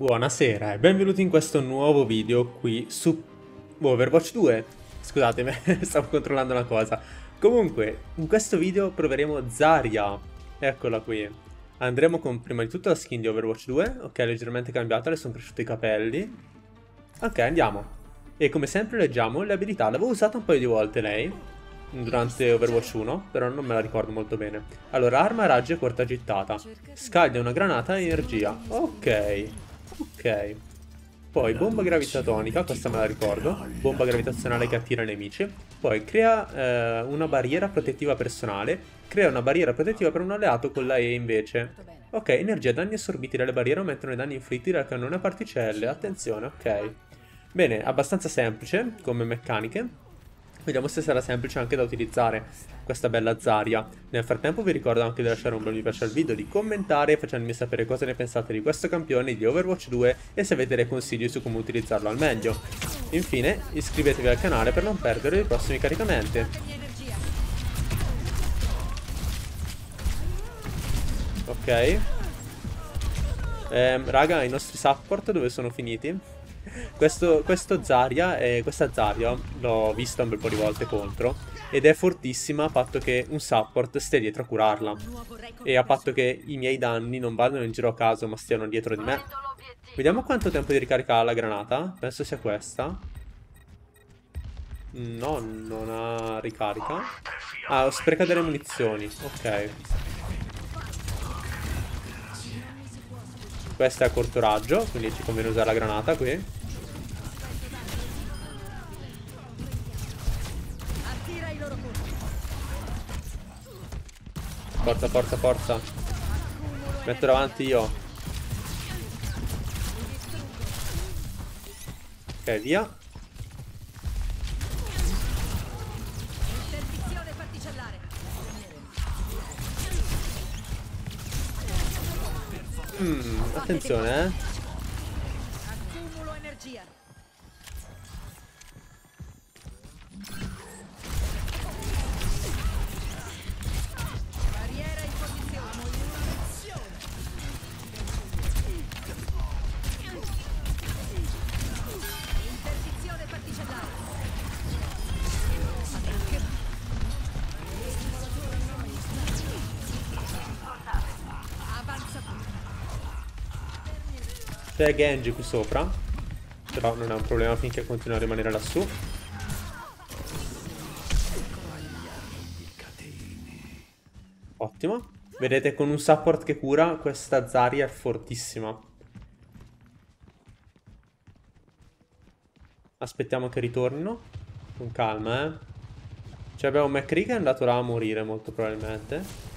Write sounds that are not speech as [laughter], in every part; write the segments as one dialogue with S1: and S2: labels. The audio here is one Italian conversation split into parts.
S1: Buonasera e benvenuti in questo nuovo video qui su Overwatch 2 Scusatemi, [laughs] stavo controllando una cosa. Comunque, in questo video proveremo Zarya. Eccola qui. Andremo con prima di tutto la skin di Overwatch 2 Ok, leggermente cambiata, le sono cresciuti i capelli. Ok, andiamo. E come sempre leggiamo le abilità. L'avevo usata un paio di volte lei Durante Overwatch 1, però non me la ricordo molto bene. Allora, arma, raggio e corta gittata. Scaglia una granata e energia. Ok Ok. Poi bomba gravitatonica, questa me la ricordo. Bomba gravitazionale che attira i nemici. Poi crea eh, una barriera protettiva personale. Crea una barriera protettiva per un alleato con la E invece. Ok, energia danni assorbiti dalle barriere aumentano i danni inflitti dal cannone a particelle. Attenzione, ok. Bene, abbastanza semplice come meccaniche. Vediamo se sarà semplice anche da utilizzare questa bella Zarya. Nel frattempo vi ricordo anche di lasciare un bel mi piace al video, di commentare facendomi sapere cosa ne pensate di questo campione di Overwatch 2 e se avete dei consigli su come utilizzarlo al meglio. Infine iscrivetevi al canale per non perdere i prossimi caricamenti. Ok. Ehm, raga, i nostri support dove sono finiti? Questo, questo Zarya, eh, questa Zarya l'ho vista un bel po' di volte contro ed è fortissima a patto che un support stia dietro a curarla e a patto che i miei danni non vadano in giro a caso ma stiano dietro di me. Vediamo quanto tempo di ricarica ha la granata, penso sia questa. No, non ha ricarica. Ah, spreca delle munizioni, ok. Questa è a corto raggio, quindi ci conviene usare la granata qui. Forza, forza, forza. Metto davanti io. Ok, via. Mm, attenzione, eh. C'è Genji qui sopra. Però non è un problema finché continua a rimanere lassù. Ottimo. Vedete, con un support che cura, questa Zarya è fortissima. Aspettiamo che ritornino. Con calma, eh. Cioè abbiamo McCree che è andato là a morire, molto probabilmente.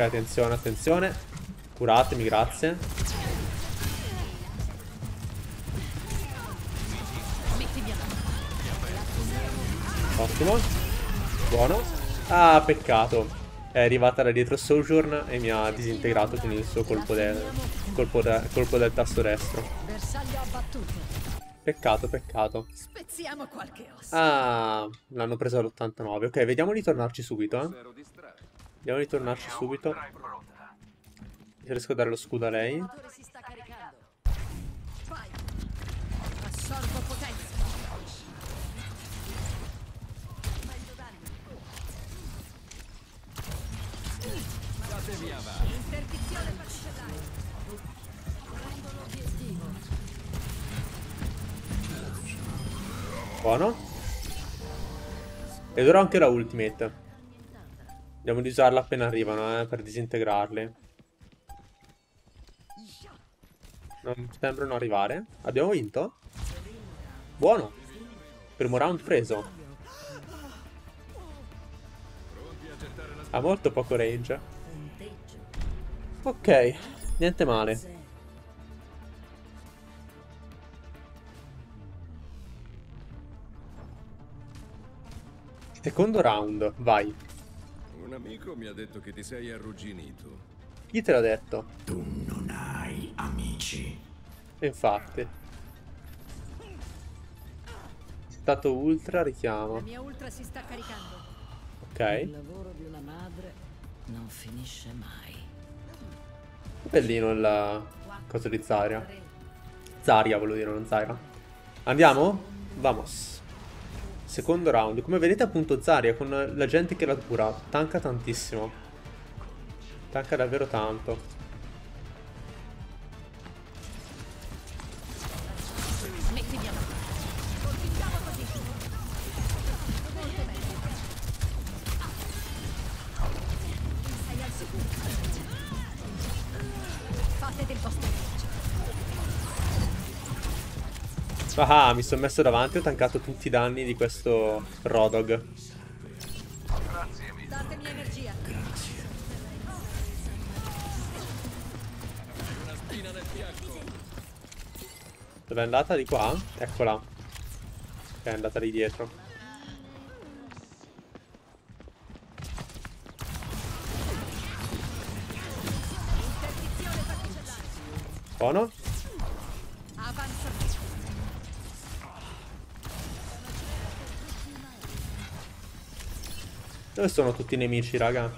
S1: Ok, attenzione, attenzione. Curatemi, grazie. Ottimo. Buono. Ah, peccato. È arrivata da dietro Sojourn e mi ha disintegrato con il suo colpo, del, colpo, de, colpo del tasto destro. Peccato, peccato. Ah, l'hanno preso all'89. Ok, vediamo di tornarci subito, eh. Vediamo di tornarci subito. Se riesco a dare lo scudo a lei. Buono. Ed ora anche la ultimate. Vediamo di usarla appena arrivano, eh, per disintegrarli. Non sembrano arrivare. Abbiamo vinto? Buono. Primo round preso. Ha molto poco range. Ok, niente male. Secondo round, vai.
S2: Un amico mi ha detto che ti sei arrugginito.
S1: Chi te l'ha detto?
S3: Tu non hai amici.
S1: Infatti. Stato ultra richiamo. La mia ultra si sta caricando. Ok,
S4: Il lavoro di una madre non finisce mai.
S1: Bellino il coso di Zarya. Zarya volevo dire, non Zaira. Andiamo? Vamos. Secondo round. Come vedete appunto Zarya con la gente che la cura tanca tantissimo. Tanca davvero tanto. Ah, mi sono messo davanti e ho tancato tutti i danni di questo Rodog.
S4: Datemi energia.
S3: Grazie.
S1: Dove è andata? Di qua? Eccola. Ok, è andata di dietro. Buono. Dove sono tutti i nemici, raga?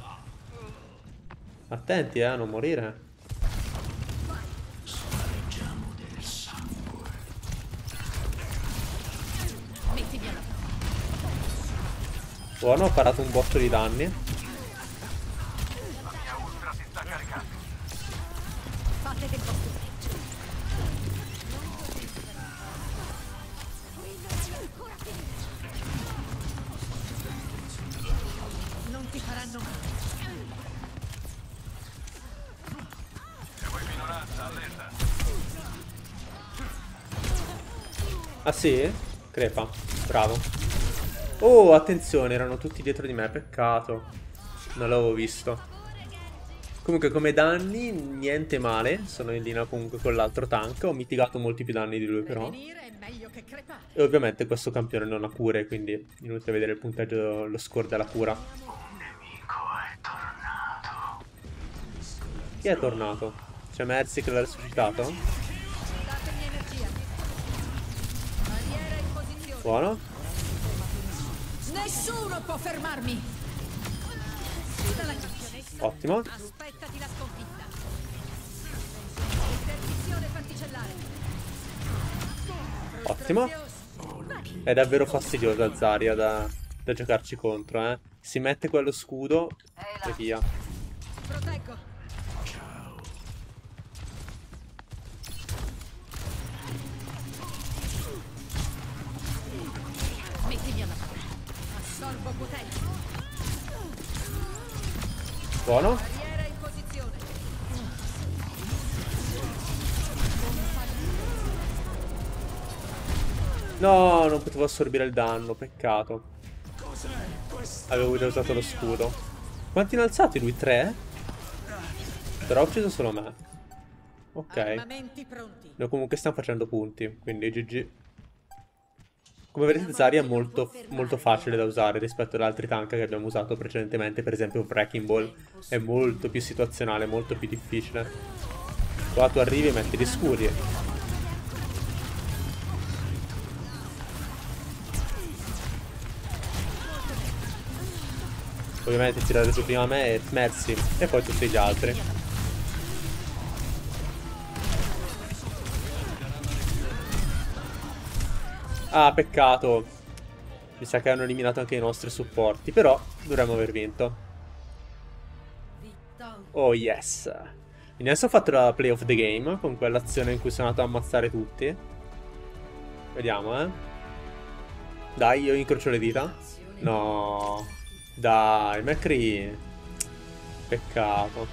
S1: Attenti, eh, a non morire. Buono, ho parato un botto di danni. Sì? Crepa. Bravo. Oh, attenzione, erano tutti dietro di me, peccato. Non l'avevo visto. Comunque come danni niente male, sono in linea comunque con l'altro tank, ho mitigato molti più danni di lui però. E ovviamente questo campione non ha cure, quindi inutile vedere il punteggio, lo score della cura. Chi è tornato? C'è Mercy che l'ha resuscitato? Buono.
S4: Nessuno può fermarmi.
S1: Ottimo.
S4: Aspettati la sconfitta. Interdizione particellare.
S1: Ottimo. È davvero fastidiosa Zarya da, da giocarci contro, eh. Si mette quello scudo e via.
S4: Proteggo.
S1: Buono. No, non potevo assorbire il danno, peccato. Avevo già usato lo scudo. Quanti ne ha alzati lui? Tre? Però ha ucciso solo me. Ok. Noi comunque stiamo facendo punti, quindi GG. Come vedete Zarya è molto, molto facile da usare rispetto ad altri tank che abbiamo usato precedentemente, per esempio Wrecking Ball è molto più situazionale, molto più difficile. Qua tu arrivi e metti gli scudi. Ovviamente tirare giù prima me e Mercy e poi tutti gli altri. Ah, peccato. Mi sa che hanno eliminato anche i nostri supporti, però dovremmo aver vinto. Oh yes. Quindi adesso ho fatto la play of the game con quell'azione in cui sono andato a ammazzare tutti. Vediamo, eh. Dai, io incrocio le dita. No. Dai, McCree. Peccato.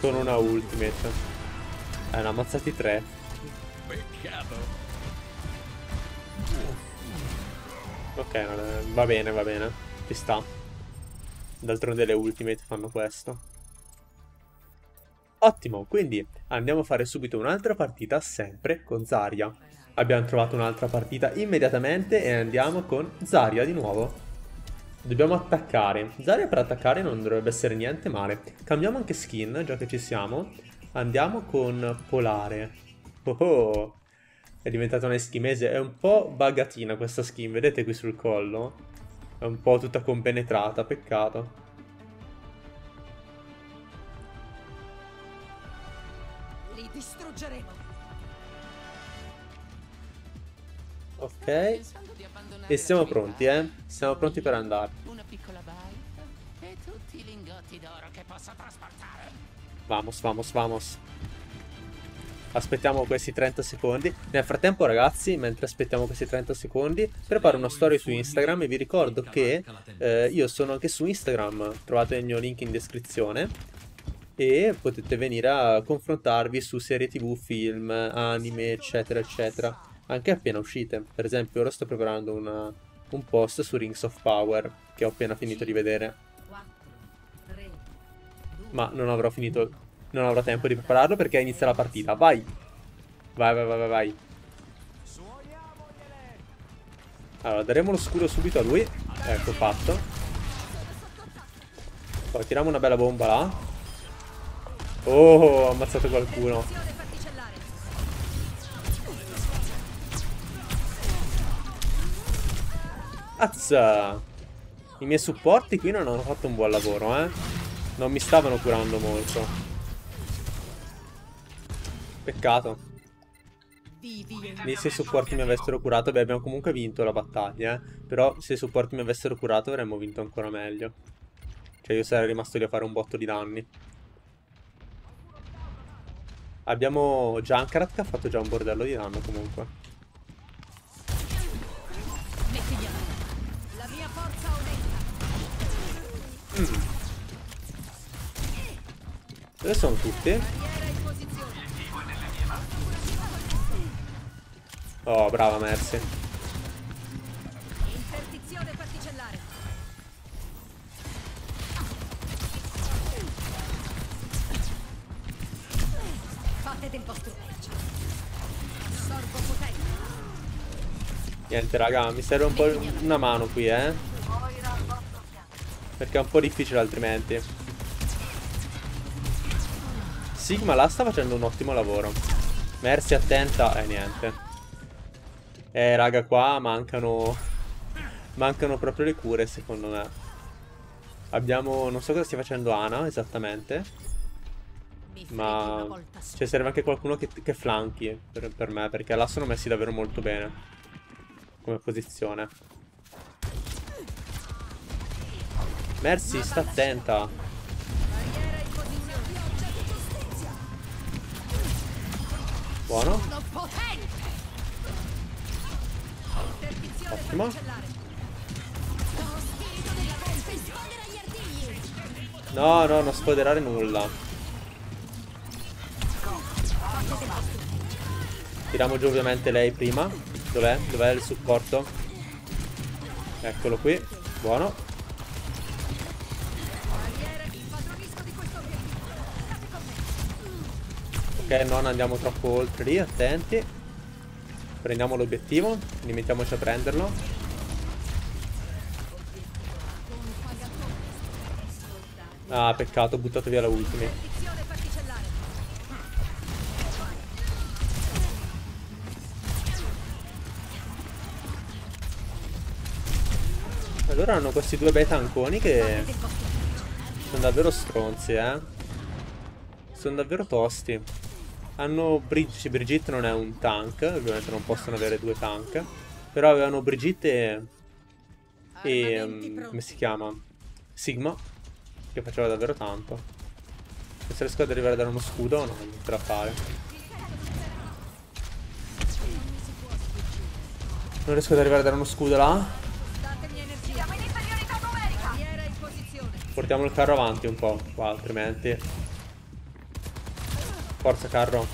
S1: Con una ultimate. Eh, ne ammazzati tre.
S2: Peccato.
S1: Ok, va bene, va bene. Ci sta. D'altronde le ultimate fanno questo. Ottimo, quindi andiamo a fare subito un'altra partita sempre con Zarya. Abbiamo trovato un'altra partita immediatamente e andiamo con Zarya di nuovo. Dobbiamo attaccare. Zarya per attaccare non dovrebbe essere niente male. Cambiamo anche skin, già che ci siamo. Andiamo con Polare. Oh oh. È diventata una eschimese. È un po' buggatina questa skin, vedete qui sul collo? È un po' tutta compenetrata, peccato.
S4: Li distruggeremo.
S1: Ok. E siamo pronti, eh? Siamo pronti per andare.
S5: Una piccola baita e tutti i lingotti d'oro che posso trasportare.
S1: Vamos, vamos, vamos. Aspettiamo questi 30 secondi. Nel frattempo, ragazzi, mentre aspettiamo questi 30 secondi, preparo una storia su Instagram e vi ricordo che eh, io sono anche su Instagram. Trovate il mio link in descrizione. E potete venire a confrontarvi su serie tv, film, anime, eccetera, eccetera. Anche appena uscite. Per esempio, ora sto preparando una- un post su Rings of Power che ho appena finito di vedere.
S4: 4, 3, 2,
S1: Ma non avrò finito. Non avrò tempo di prepararlo perché inizia la partita. Vai! Vai, vai, vai, vai, vai. Allora, daremo lo scudo subito a lui. Ecco, fatto. Poi tiriamo una bella bomba là. Oh, ho ammazzato qualcuno. Azza! I miei supporti qui non hanno fatto un buon lavoro, eh. Non mi stavano curando molto. Peccato. Lì se i supporti mi avessero curato, beh abbiamo comunque vinto la battaglia, eh. Però se i supporti mi avessero curato avremmo vinto ancora meglio. Cioè io sarei rimasto lì a fare un botto di danni. Abbiamo Junkrat che ha fatto già un bordello di danno comunque.
S4: Aumenta.
S1: Dove sono tutti? Oh, brava Mercy.
S4: Interdizione particellare. Fate del vostro peggio. Assorbo potenza.
S1: Niente raga, mi serve un po' una mano qui, eh. Perché è un po' difficile altrimenti. Sigma là sta facendo un ottimo lavoro. Mercy attenta e niente. Eh raga qua mancano Mancano proprio le cure secondo me. Abbiamo Non so cosa stia facendo Ana esattamente. Ma. Ci serve anche qualcuno che, che flanchi per, per me Perché là sono messi davvero molto bene Come posizione. Mercy sta attenta. Buono
S4: artigli.
S1: No no non spoderare nulla Tiriamo giù ovviamente lei prima Dov'è? Dov'è il supporto? Eccolo qui Buono. Ok non andiamo troppo oltre lì Attenti Prendiamo l'obiettivo Limitiamoci a prenderlo. Ah peccato ho buttato via la
S4: particellare.
S1: Allora hanno questi due bei tanconi che sono davvero stronzi eh. Sono davvero tosti Hanno Brigitte Brigitte non è un tank Ovviamente non possono avere due tank Però avevano Brigitte e, e mm, come si chiama? Sigma Che faceva davvero tanto. Se riesco ad arrivare a dare uno scudo no, niente da fare. Non riesco ad arrivare a dare uno scudo là. Portiamo il carro avanti un po' qua altrimenti Forza carro.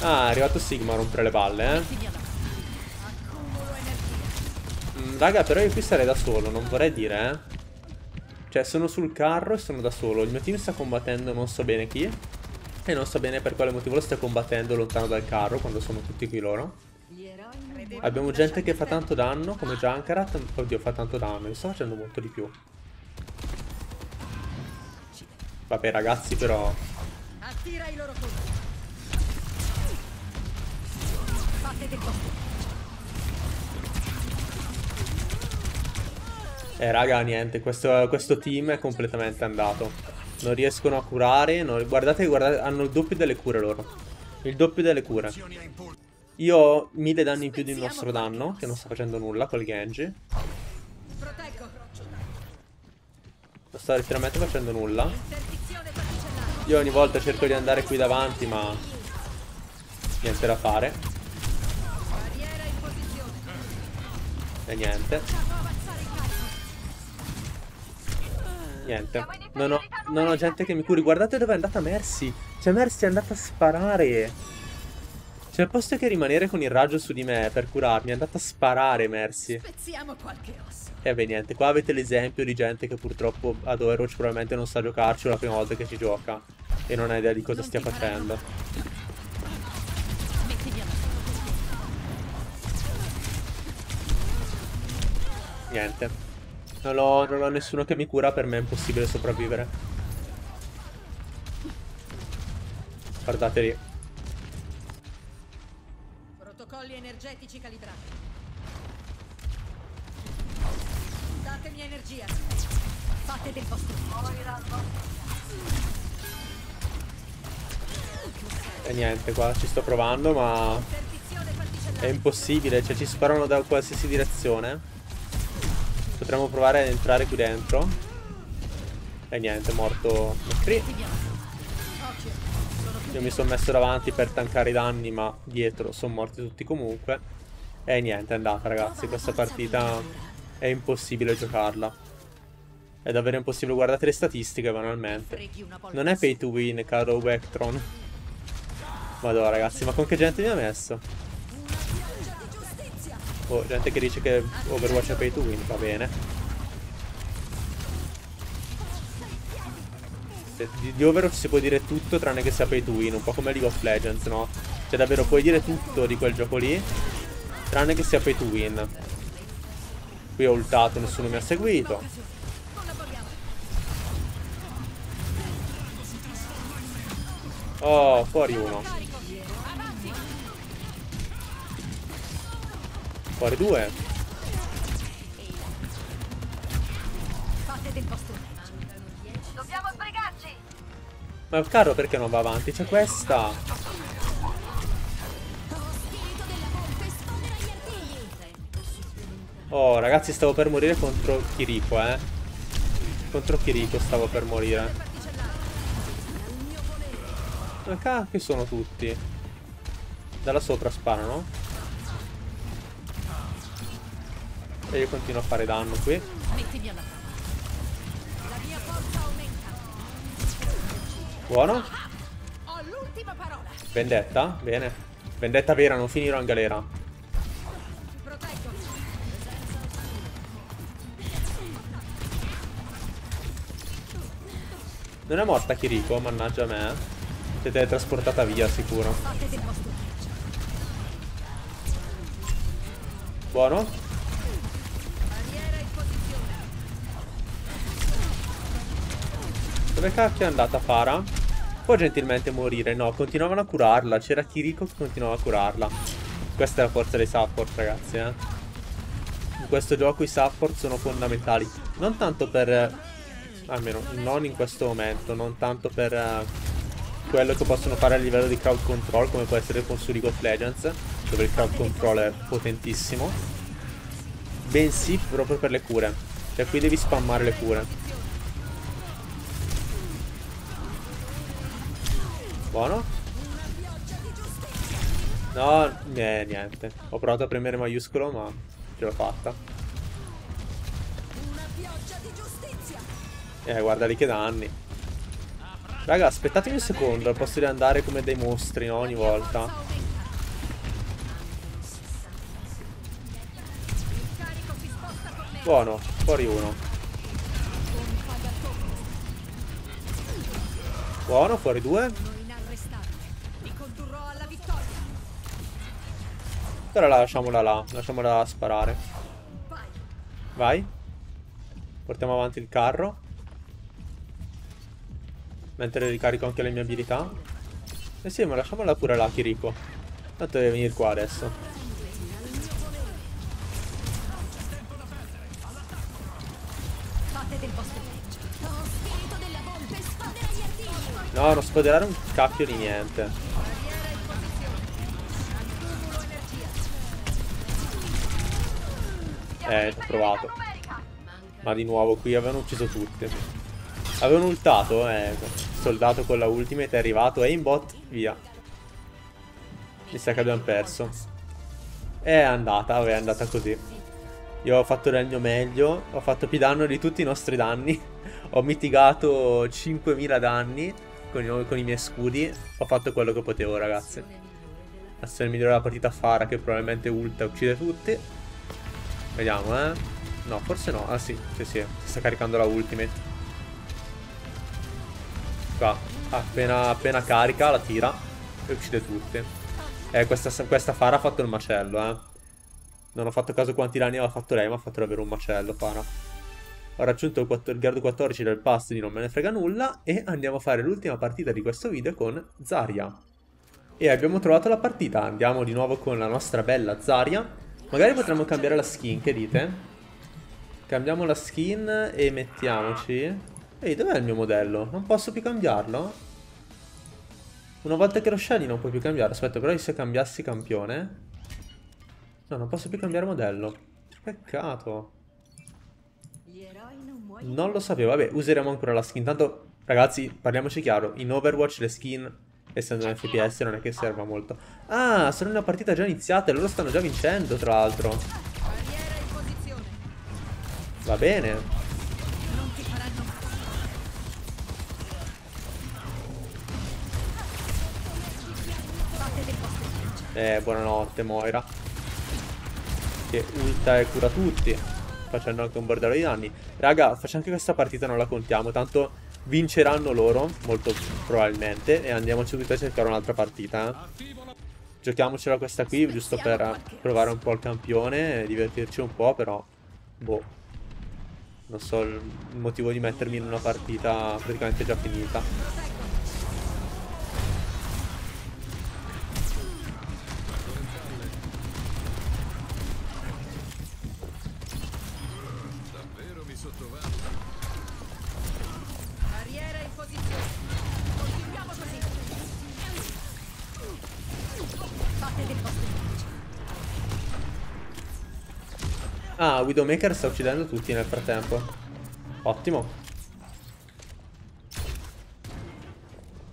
S1: Ah è arrivato Sigma a rompere le balle eh. Mm, Raga, però io qui sarei da solo, non vorrei dire, eh. Cioè, sono sul carro e sono da solo. Il mio team sta combattendo non so bene chi. E non so bene per quale motivo lo stia combattendo lontano dal carro quando sono tutti qui loro.
S4: Gli eroi
S1: Abbiamo gente che fa tanto danno, come Junkarat. Oddio, fa tanto danno. Io sto facendo molto di più. Vabbè, ragazzi, però...
S4: Stira i loro colpi. Fate del vostro.
S1: Eh raga, niente, questo, questo team è completamente andato. Non riescono a curare, non- guardate, guardate, hanno il doppio delle cure loro. Il doppio delle cure. Io ho 1000 danni in più di nostro danno, che non sta facendo nulla col Genji. Non sta letteralmente facendo nulla. Io ogni volta cerco di andare qui davanti, ma... Niente da fare. E niente. Niente. Non ho, non ho gente che mi curi. Guardate dove è andata Mercy. Cioè, Mercy è andata a sparare. Cioè, posto che rimanere con il raggio su di me per curarmi, è andata a sparare Mercy. E beh, niente. Qua avete l'esempio di gente che purtroppo ad Overwatch probabilmente non sa giocarci la prima volta che ci gioca. E non ha idea di cosa
S4: Non
S1: stia facendo. Niente. Non ho, non ho nessuno che mi cura, per me è impossibile sopravvivere. Guardate lì.
S4: Protocolli energetici calibrati. Datemi energia. Fate del vostro.
S1: E niente, qua ci sto provando, ma è impossibile. Cioè, ci sparano da qualsiasi direzione. Potremmo provare ad entrare qui dentro. E niente, è morto McCree. Io mi sono messo davanti per tankare i danni, ma dietro sono morti tutti comunque. E niente, è andata ragazzi, questa partita è impossibile giocarla. È davvero impossibile, guardate le statistiche banalmente. Non è pay to win, caro Vectron. Madonna ragazzi, ma con che gente mi ha messo? Oh, gente che dice che Overwatch è pay to win, va bene. Eh, Di, di Overwatch si può dire tutto tranne che sia pay to win, un po' come League of Legends, no? Cioè davvero puoi dire tutto di quel gioco lì, tranne che sia pay to win. Qui ho ultato, nessuno mi ha seguito. Oh, fuori uno. Fuori due.
S4: Fate del vostro.
S6: Dobbiamo sbrigarci!
S1: Ma il carro perché non va avanti? C'è questa.
S4: Oh.
S1: Oh, ragazzi, stavo per morire contro Kiriko, eh. Contro Kiriko stavo per morire. Ma cacchio sono tutti? Dalla sopra sparano? E io continuo a fare danno qui.
S5: Metti via
S1: Buono. Vendetta. Bene. Vendetta vera, non finirò in galera. Non è morta Kiriko, mannaggia me. Si è teletrasportata via, sicuro. Buono.
S4: Barriera in posizione.
S1: Dove cacchio è andata Fara? Può gentilmente morire. No, continuavano a curarla. C'era Kiriko che continuava a curarla. Questa è la forza dei support, ragazzi, eh. In questo gioco i support sono fondamentali. Non tanto per... Almeno non in questo momento. Non tanto per... eh, quello che possono fare a livello di crowd control, come può essere con su League of Legends, dove il crowd control è potentissimo. Bensì proprio per le cure. Cioè qui devi spammare le cure. Buono. No, eh, niente. Ho provato a premere maiuscolo, ma ce l'ho fatta. Eh, guarda lì che danni. Raga, aspettatemi un secondo, al posto andare come dei mostri, no? Ogni volta. Buono, fuori uno. Buono, fuori due. Però la lasciamola là, lasciamola sparare.
S4: Vai.
S1: Portiamo avanti il carro. Mentre ricarico anche le mie abilità. Eh sì, ma lasciamola pure là, Kiriko. Tanto deve venire qua adesso. No, non spoderare un cacchio di niente. Eh, ho provato. Ma di nuovo qui avevano ucciso tutti. Avevano ultato, eh. Soldato con la ultimate è arrivato. Aimbot, via. Mi sa che abbiamo perso. È andata, vabbè, è andata così. Io ho fatto del mio meglio. Ho fatto più danno di tutti i nostri danni. ho mitigato 5000 danni con i, con i miei scudi. Ho fatto quello che potevo, ragazzi. Azione migliore della partita Fara che probabilmente ulta e uccide tutti. Vediamo, eh. No, forse no. Ah sì, sì, sì. Si sta caricando la ultimate. Qua. Appena, appena carica la tira e uccide tutti. Eh, questa, questa Fara ha fatto il macello, eh. Non ho fatto caso quanti danni aveva fatto lei, ma ha fatto davvero un macello, Fara. Ho raggiunto il, 4, il grado 14 del pass di non me ne frega nulla e andiamo a fare l'ultima partita di questo video con Zarya. E abbiamo trovato la partita, andiamo di nuovo con la nostra bella Zarya. Magari potremmo cambiare la skin, che dite? Cambiamo la skin e mettiamoci... Ehi, dov'è il mio modello? Non posso più cambiarlo? Una volta che lo scegli non puoi più cambiare. Aspetta, però se cambiassi campione... No, non posso più cambiare modello. Peccato.
S4: Non
S1: lo sapevo. Vabbè, useremo ancora la skin. Tanto, ragazzi, parliamoci chiaro. In Overwatch le skin, essendo un FPS, non è che serva molto. Ah, sono una partita già iniziata e loro stanno già vincendo, tra l'altro. Va bene. Eh, buonanotte, Moira. Che ulta e cura tutti. Facendo anche un bordello di danni. Raga, facciamo anche questa partita, non la contiamo. Tanto vinceranno loro, molto probabilmente. E andiamo subito a cercare un'altra partita. Giochiamocela questa qui, giusto per provare un po' il campione e divertirci un po', però... Boh. Non so il motivo di mettermi in una partita praticamente già finita. Ah, Widowmaker sta uccidendo tutti nel frattempo. Ottimo.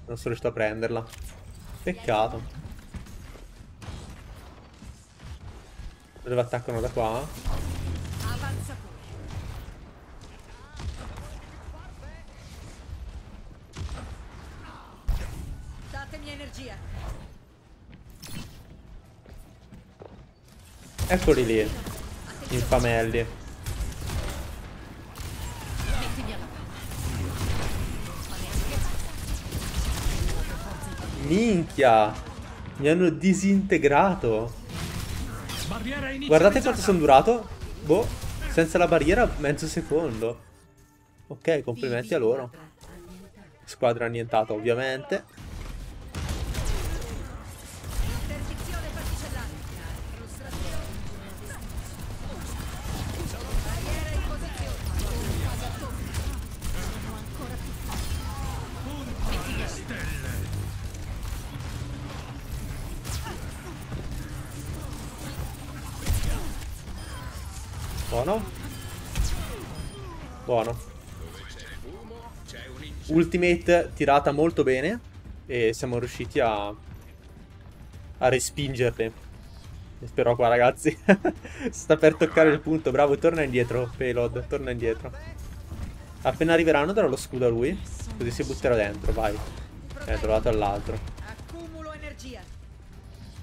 S1: Non sono riuscito a prenderla. Peccato. Dove attaccano da qua?
S4: Datemi energia.
S1: Eccoli lì. Infamelli. Minchia. Mi hanno disintegrato. Guardate quanto sono durato. Boh. Senza la barriera mezzo secondo. Ok, complimenti a loro. Squadra annientata ovviamente. Buono. Buono. Ultimate tirata molto bene. E siamo riusciti a... A respingerle. Spero qua ragazzi. [laughs] Sta per toccare il punto. Bravo, torna indietro, Payload. Torna indietro. Appena arriveranno darò lo scudo a lui. Così si butterà dentro, vai. Eh, trovato all'altro.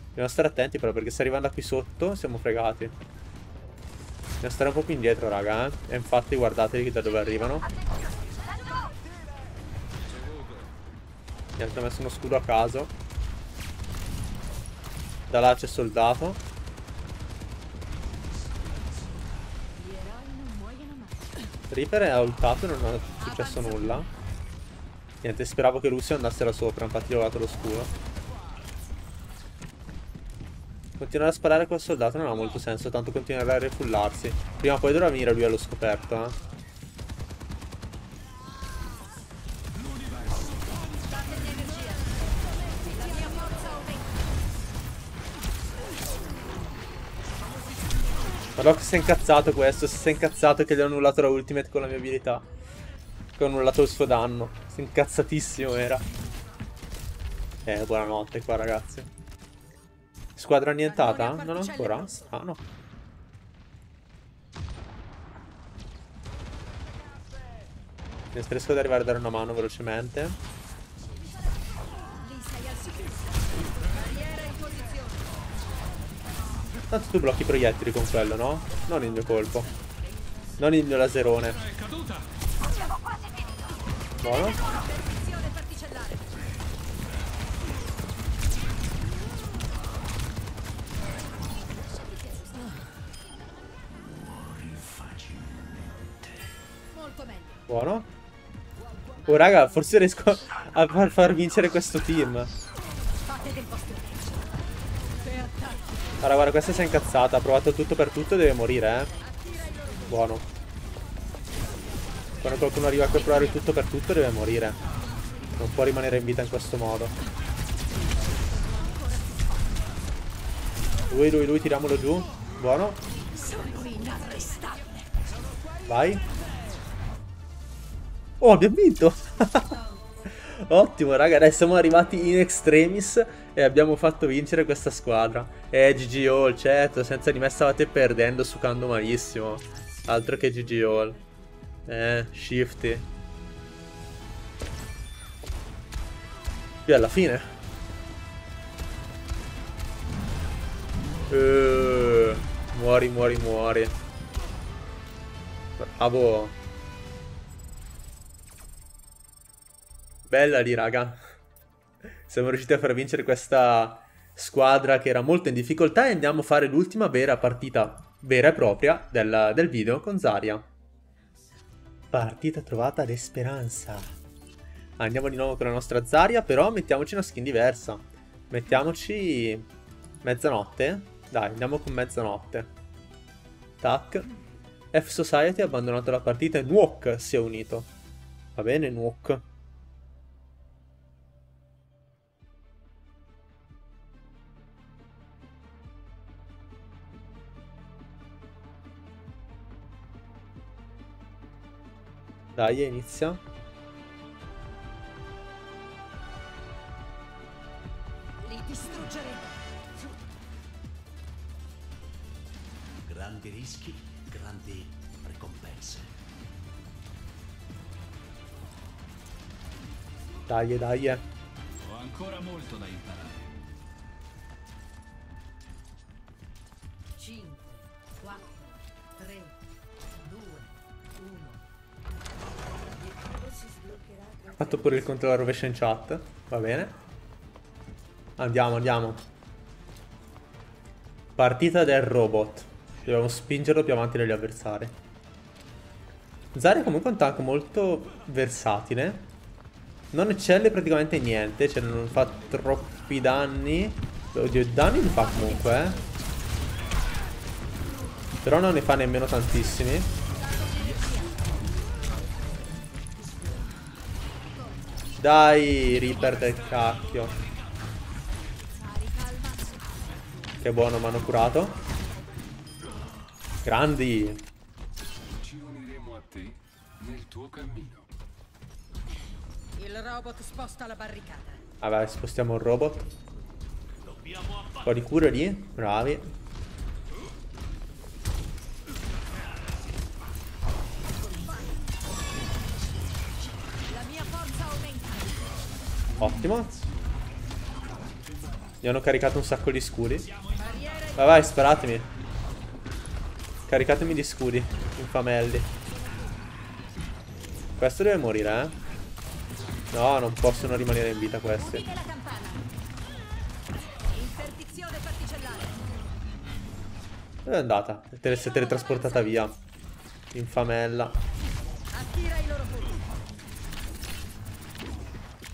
S1: Dobbiamo stare attenti però perché se arrivano da qui sotto siamo fregati. Dobbiamo stare un po' più indietro, raga. Eh? E infatti guardatevi da dove arrivano. Niente, ho messo uno scudo a caso. Da là c'è soldato.
S4: Gli.
S1: Reaper è ultato e non è successo nulla. Niente, speravo che Lucio andasse là sopra, infatti ho dato lo scudo. Continuare a sparare col soldato non ha molto senso, tanto continuerà a refullarsi. Prima o poi dovrà venire lui allo scoperto, eh. Guarda che si è incazzato questo, si è incazzato che gli ho annullato la ultimate con la mia abilità. Che ho annullato il suo danno. Si è incazzatissimo era. Eh, buonanotte qua ragazzi. Squadra annientata? Non ancora? Ah no. Ne riesco ad arrivare a dare una mano velocemente. Tanto tu blocchi i proiettili con quello, no? Non il mio colpo. Non il mio laserone. Buono. Buono. Oh raga, forse riesco a far, far vincere questo team. Allora, guarda, questa si è incazzata. Ha provato tutto per tutto e deve morire, eh. Buono. Quando qualcuno arriva a provare tutto per tutto deve morire. Non può rimanere in vita in questo modo. Lui, lui, lui, tiriamolo giù. Buono. Vai. Oh, abbiamo vinto. [laughs] Ottimo, raga. Dai, siamo arrivati in extremis e abbiamo fatto vincere questa squadra. Eh, GG All, certo. Senza di me stavate perdendo, sucando malissimo. Altro che GG All. Eh, shifty. Qui alla fine. Eh, muori, muori, muori. Bravo. Bella lì, raga. Siamo riusciti a far vincere questa squadra che era molto in difficoltà e andiamo a fare l'ultima vera partita vera e propria del, del video con Zarya. Partita trovata ad Esperanza. Andiamo di nuovo con la nostra Zarya, però mettiamoci una skin diversa. Mettiamoci mezzanotte. Dai, andiamo con mezzanotte. Tac. F-Society ha abbandonato la partita e Nuok si è unito. Va bene, Nuok. Dai, inizia.
S4: Li distruggeremo.
S3: Grandi rischi, grandi ricompense.
S1: Dai, dai.
S7: Ho ancora molto da imparare.
S1: Fatto pure il controllo alla rovescia in chat. Va bene. Andiamo, andiamo. Partita del robot. Dobbiamo spingerlo più avanti degli avversari. Zarya comunque un tank molto versatile. Non eccelle praticamente niente, cioè non fa troppi danni. Oddio, danni li fa comunque, eh. Però non ne fa nemmeno tantissimi. Dai, Reaper del cacchio. Che buono, mi hanno curato. Grandi.
S2: Ci uniremo a te nel tuo cammino.
S4: Il robot sposta la barricata.
S1: Vabbè, spostiamo il robot. Un po' di cura lì. Bravi. Ottimo. Gli hanno caricato un sacco di scudi. Vai, vai, sparatemi. Caricatemi di scudi, infamelli. Questo deve morire, eh. No, non possono rimanere in vita questi. Dove è andata? Te si è teletrasportata via. Infamella.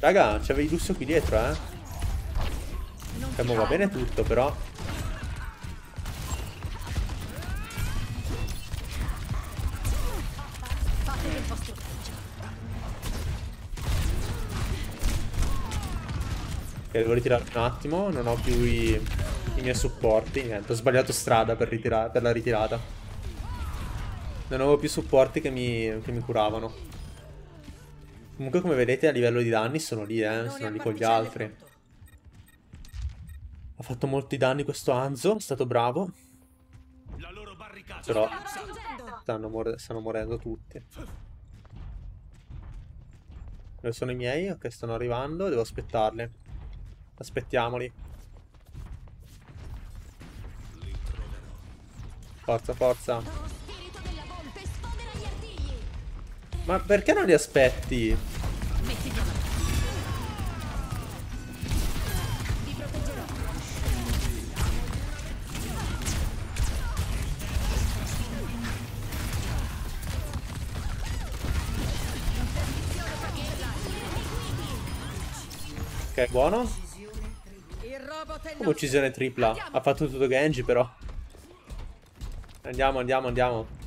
S1: Raga, c'aveva il lusso qui dietro, eh. Siamo va bene tutto, però. Ok, devo ritirare un attimo, non ho più i, i miei supporti, niente, ho sbagliato strada per, per la ritirata. Non avevo più supporti che mi, che mi curavano. Comunque come vedete a livello di danni sono lì, eh, sono lì con gli altri. Ha fatto molti danni questo Anzo, è stato bravo.
S7: La loro barricata
S1: Però stanno, mor- stanno morendo tutti. Dove sono i miei? Ok, stanno arrivando, devo aspettarli. Aspettiamoli. Forza, forza. Ma perché non li aspetti? Ok, buono. Come uccisione tripla. Ha fatto tutto Genji però. Andiamo, andiamo, andiamo.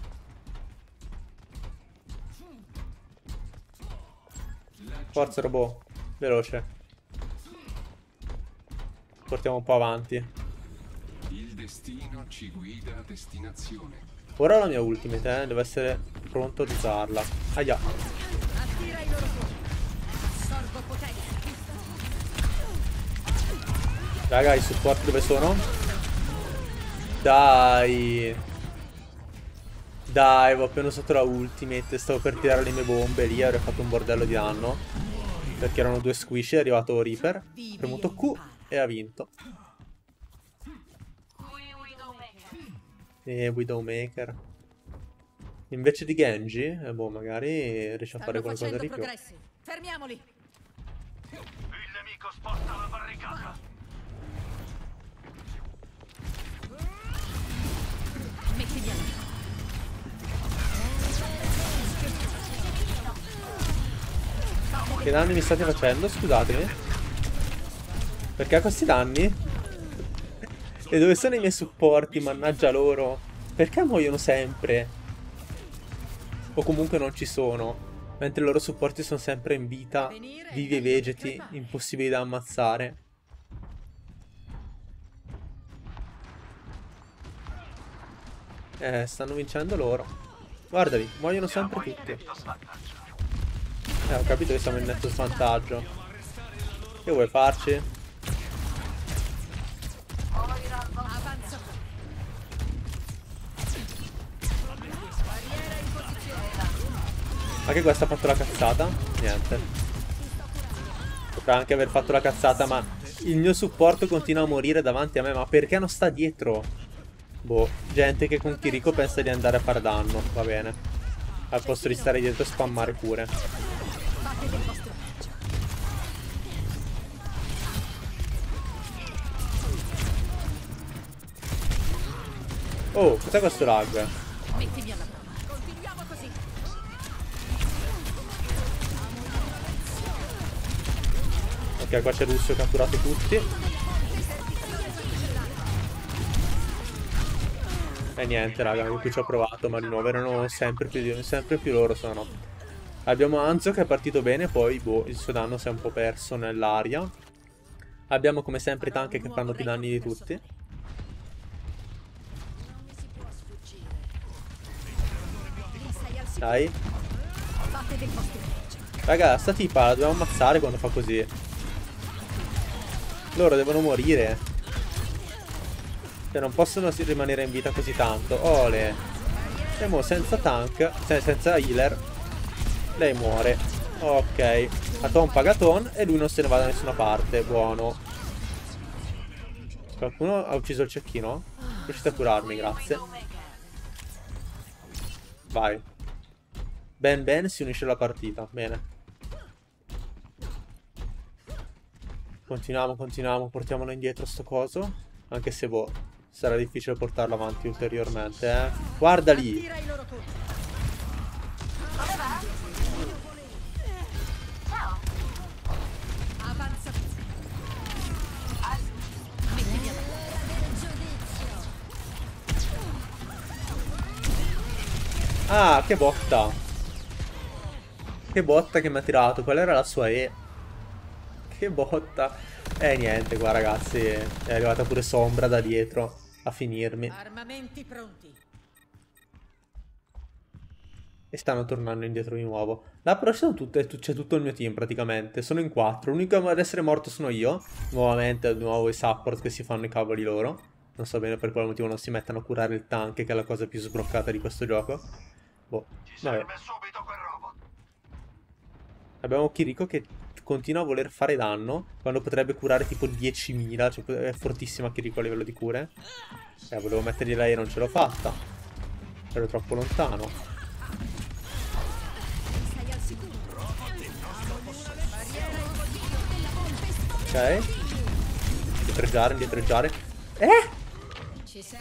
S1: Forza robot. Veloce. Portiamo un po' avanti.
S8: Il destino ci guida a destinazione.
S1: Ora ho la mia ultimate, eh. Devo essere pronto ad usarla. Aia.
S4: Attira i loro. Assorbo potenza.
S1: Raga, i supporti dove sono? Dai. Dai, avevo appena usato la ultimate. Stavo per tirare le mie bombe lì. Avrei fatto un bordello di danno. Perché erano due squishy. È arrivato Reaper. Ha premuto Q e ha vinto. E Widowmaker. Invece di Genji, eh, boh, magari riesce a fare qualcosa di più.
S4: Fermiamoli.
S7: Il nemico sposta la barricata.
S1: Che danni mi state facendo? Scusatemi. Perché a questi danni? E dove sono i miei supporti? Mannaggia loro. Perché muoiono sempre? O comunque non ci sono. Mentre i loro supporti sono sempre in vita, vivi e vegeti, impossibili da ammazzare. Eh, stanno vincendo loro. Guardali, muoiono sempre tutti. Eh, ho capito che siamo in netto svantaggio. Che vuoi farci?
S4: Avanza.
S1: Ma che questo ha fatto la cazzata? Niente. Potrà anche aver fatto la cazzata, ma il mio supporto continua a morire davanti a me. Ma perché non sta dietro? Boh, gente che con Kiriko pensa di andare a fare danno. Va bene. Al posto di stare dietro e spammare pure.
S4: Fate del vostro peggio.
S1: Oh, cos'è questo lag?
S4: Metti via la prova. Continuiamo così.
S1: Ok, qua c'è Russo catturato tutti. E niente, raga, anche qui ci ho provato, ma di nuovo erano sempre più, sempre più loro sono. Abbiamo Anzo che è partito bene, poi boh, il suo danno si è un po' perso nell'aria. Abbiamo come sempre i tank che fanno più danni di tutti. Dai. Raga, sta tipa la dobbiamo ammazzare quando fa così. Loro devono morire. Cioè, non possono rimanere in vita così tanto. Ole. Siamo senza tank, se- senza healer. Lei muore. Ok. Aton pagaton e lui non se ne va da nessuna parte. Buono. Qualcuno ha ucciso il cecchino? Riuscite a curarmi, grazie. Vai. Ben Ben si unisce alla partita. Bene. Continuiamo, continuiamo, portiamolo indietro sto coso. Anche se boh, sarà difficile portarlo avanti ulteriormente, eh. Guarda lì. Ah, che botta. che botta che mi ha tirato. Qual era la sua E? Che botta. E eh, niente qua ragazzi. È arrivata pure Sombra da dietro a finirmi.
S4: Armamenti pronti.
S1: E stanno tornando indietro di nuovo. Là però c'è tutto, tutto, il mio team praticamente. Sono in quattro. L'unico ad essere morto sono io. Nuovamente di nuovo i support che si fanno i cavoli loro. Non so bene per quale motivo non si mettano a curare il tank, che è la cosa più sbroccata di questo gioco. Boh, vabbè. Abbiamo Kiriko che continua a voler fare danno quando potrebbe curare tipo 10.000. Cioè è fortissima Kiriko a livello di cure. Eh, volevo mettergli lei e non ce l'ho fatta. Ero troppo lontano. Ok. Indietreggiare, indietreggiare. Eh?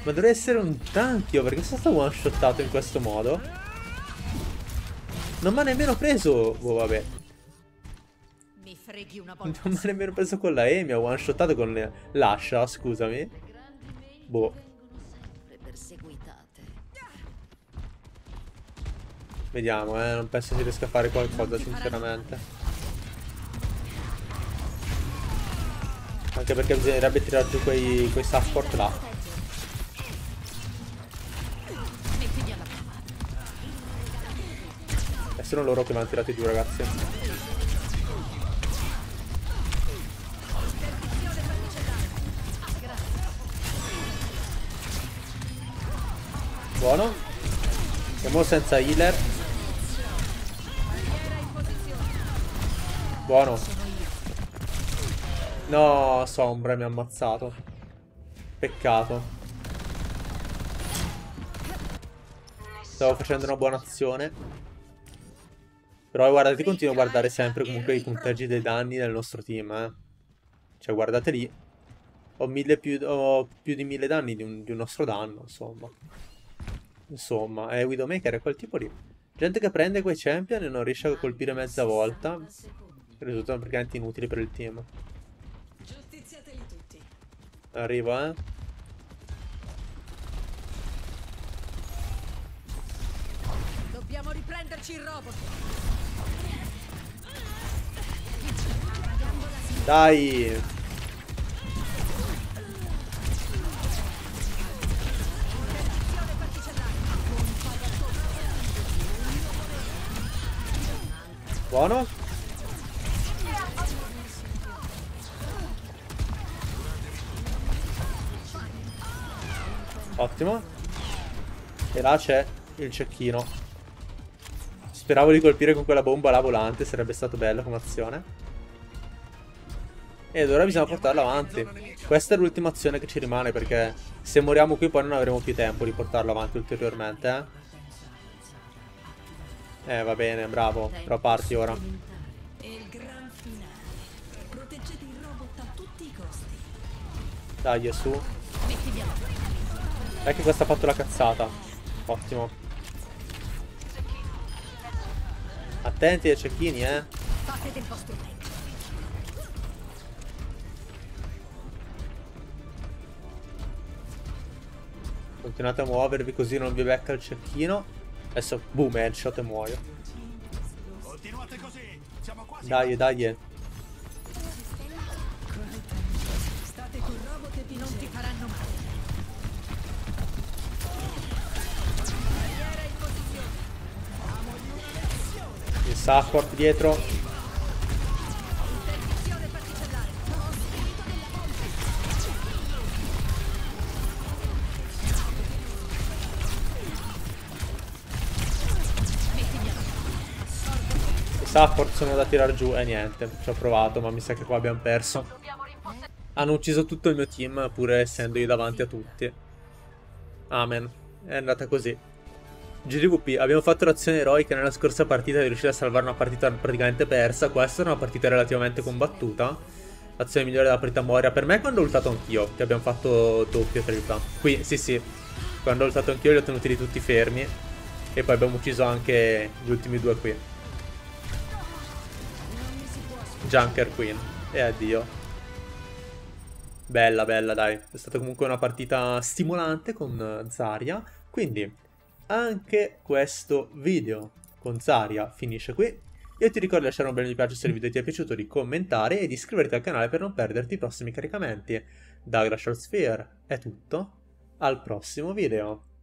S1: Ma dovrei essere un tank io, perché sono stato one shottato in questo modo? Non mi ha nemmeno preso. Oh, vabbè. Non mi ha nemmeno preso con la E, mi ha one shottato con l'ascia, scusami. Boh. Vediamo, eh, non penso si riesca a fare qualcosa, sinceramente. Anche perché bisognerebbe tirare giù quei, quei support là. Sono loro che mi hanno tirati giù ragazzi. Buono. Siamo senza healer. Buono. No, Sombra mi ha ammazzato. Peccato. Stavo facendo una buona azione. Però guardate, continuo a guardare sempre comunque i punteggi dei danni del nostro team, eh. Cioè, guardate lì. Ho, più, ho più, di mille danni di un, di un, nostro danno, insomma. Insomma, è Widowmaker, è quel tipo lì. Gente che prende quei champion e non riesce a colpire mezza volta. Risultano praticamente inutili per il team. Arrivo, eh.
S4: Dobbiamo riprenderci il robot.
S1: Dai. Buono. Ottimo. E là c'è il cecchino. Speravo di colpire con quella bomba là volante, sarebbe stato bello come azione. Ed ora bisogna portarla avanti. Questa è l'ultima azione che ci rimane perché se moriamo qui poi non avremo più tempo di portarlo avanti ulteriormente, eh. Eh, va bene, bravo. Però parti ora. Dai, su. Che questa ha fatto la cazzata. Ottimo. Attenti ai cecchini, eh. Continuate a muovervi così non vi becca il cecchino. Adesso boom, headshot e muoio. Dai, dai. Support dietro. Support sono da tirare giù e niente, ci ho provato ma mi sa che qua abbiamo perso. Hanno ucciso tutto il mio team pur essendo io davanti a tutti. Amen. È andata così. GDVP, abbiamo fatto l'azione eroica nella scorsa partita di riuscire a salvare una partita praticamente persa. Questa è una partita relativamente combattuta. L'azione migliore della partita Moria per me è quando ho ultato anch'io, che abbiamo fatto doppio tripla. Qui, sì sì, quando ho ultato anch'io li ho tenuti tutti fermi. E poi abbiamo ucciso anche gli ultimi due qui. Junker Queen. E addio. Bella, bella, dai. È stata comunque una partita stimolante con Zarya. Quindi, anche questo video con Zarya finisce qui. Io ti ricordo di lasciare un bel mi piace se il video ti è piaciuto, di commentare e di iscriverti al canale per non perderti i prossimi caricamenti. Da Glacial Sphere è tutto, al prossimo video.